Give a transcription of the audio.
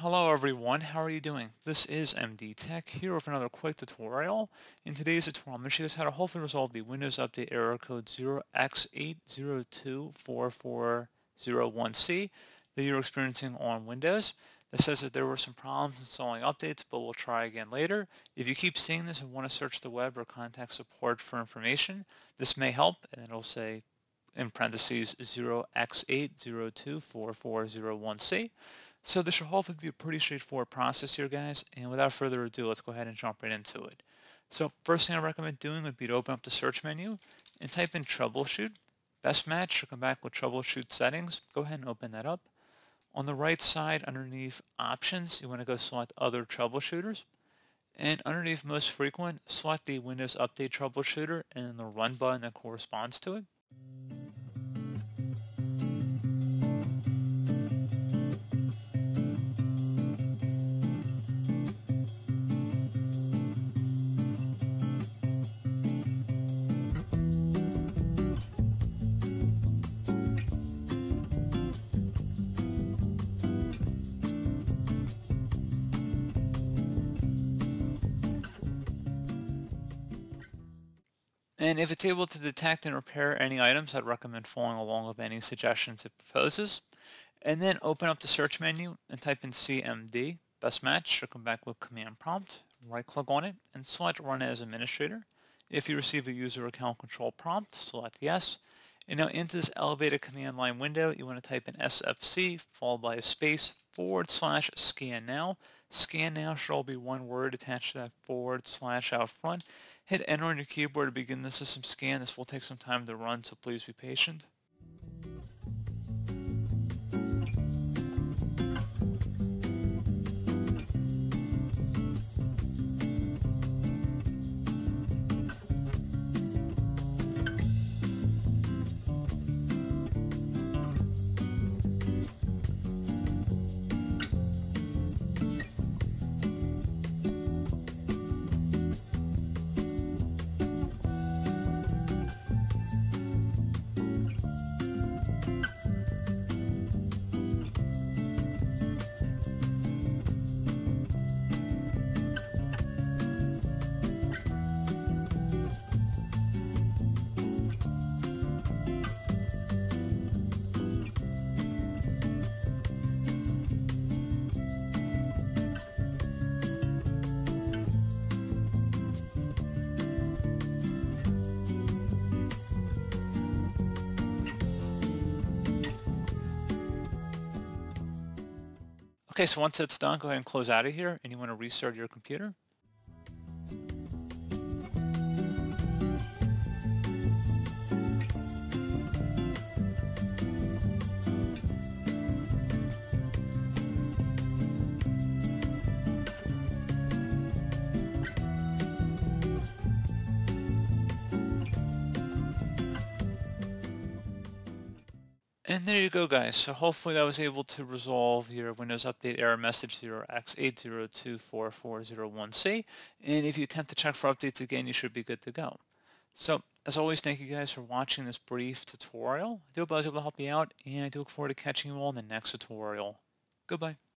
Hello everyone, how are you doing? This is MD Tech here with another quick tutorial. In today's tutorial, I'm going to show you how to hopefully resolve the Windows Update error code 0x8024401C that you're experiencing on Windows. That says that there were some problems installing updates, but we'll try again later. If you keep seeing this and want to search the web or contact support for information, this may help, and it'll say in parentheses 0x8024401C. So this should hopefully be a pretty straightforward process here, guys. And without further ado, let's go ahead and jump right into it. So first thing I recommend doing would be to open up the search menu and type in troubleshoot. Best match should come back with troubleshoot settings. Go ahead and open that up. On the right side underneath options, you want to go select other troubleshooters. And underneath most frequent, select the Windows Update troubleshooter and the run button that corresponds to it. And if it's able to detect and repair any items, I'd recommend following along with any suggestions it proposes. And then open up the search menu and type in CMD. Best match should come back with command prompt. Right click on it and select run as administrator. If you receive a user account control prompt, select yes. And now into this elevated command line window, you want to type in SFC followed by a space forward slash scan now. Scan now should all be one word attached to that forward slash out front. Hit enter on your keyboard to begin the system scan. This will take some time to run, so please be patient. Okay, so once it's done, go ahead and close out of here and you want to restart your computer. And there you go guys, so hopefully that was able to resolve your Windows Update error message 0x8024401C, and if you attempt to check for updates again, you should be good to go. So, as always, thank you guys for watching this brief tutorial. I do hope I was able to help you out, and I do look forward to catching you all in the next tutorial. Goodbye.